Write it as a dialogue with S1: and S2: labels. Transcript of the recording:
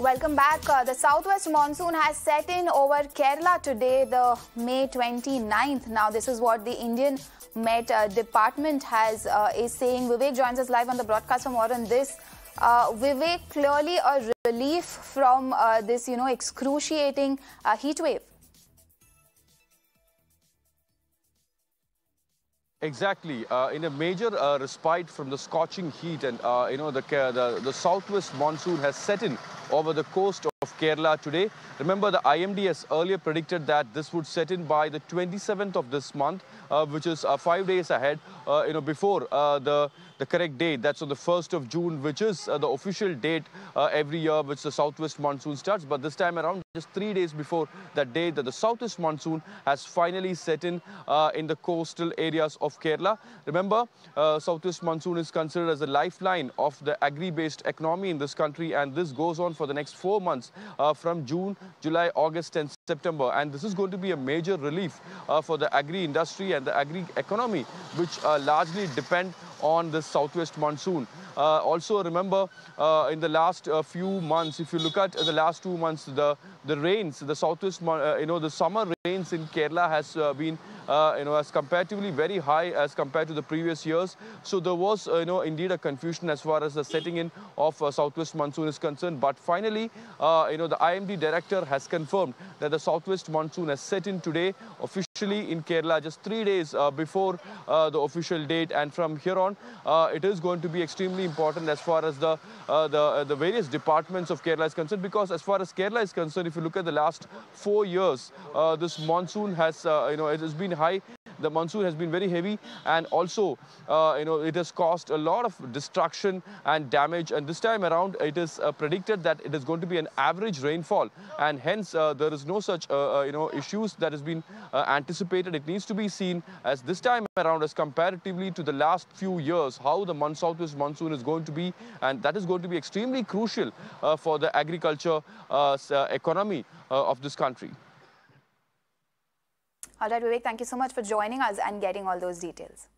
S1: Welcome back. Uh, the southwest monsoon has set in over Kerala today, the May 29th. Now, this is what the Indian Met uh, Department has uh, is saying. Vivek joins us live on the broadcast for more on this. Uh, Vivek, clearly a relief from uh, this, you know, excruciating uh, heat wave.
S2: Exactly. Uh, in a major uh, respite from the scorching heat and, uh, you know, the, the, the, southwest monsoon has set in over the coast of Kerala today. Remember, the IMDS earlier predicted that this would set in by the 27th of this month, uh, which is uh, five days ahead, you know, before the, the correct date. That's on the 1st of June, which is the official date every year, which the southwest monsoon starts. But this time around, just three days before that day, that the southwest monsoon has finally set in in the coastal areas of Kerala. Remember, southwest monsoon is considered as a lifeline of the agri-based economy in this country, and this goes on for the next four months uh, from June, July, August and September. And this is going to be a major relief uh, for the agri-industry and the agri-economy, which uh, largely depend on the southwest monsoon. Uh, also, remember, uh, in the last uh, few months, if you look at the last two months, the, the rains, the southwest, you know, the summer rains in Kerala has been uh, you know, as comparatively very high as compared to the previous years. So there was, uh, you know, indeed a confusion as far as the setting in of uh, southwest monsoon is concerned. But finally, you know, the IMD director has confirmed that the southwest monsoon has set in today officially in Kerala just three days uh, before uh, the official date. And from here on, uh, it is going to be extremely important as far as the, the, the various departments of Kerala is concerned because as far as Kerala is concerned, if you look at the last four years, this monsoon has, you know, it has been high. The monsoon has been very heavy and also, uh, you know, it has caused a lot of destruction and damage. And this time around, it is uh, predicted that it is going to be an average rainfall. And hence, uh, there is no such, uh, uh, you know, issues that has been uh, anticipated. It needs to be seen as this time around as comparatively to the last few years, how the southwest monsoon is going to be. And that is going to be extremely crucial for the agriculture economy of this country.
S1: All right, Vivek, thank you so much for joining us and getting all those details.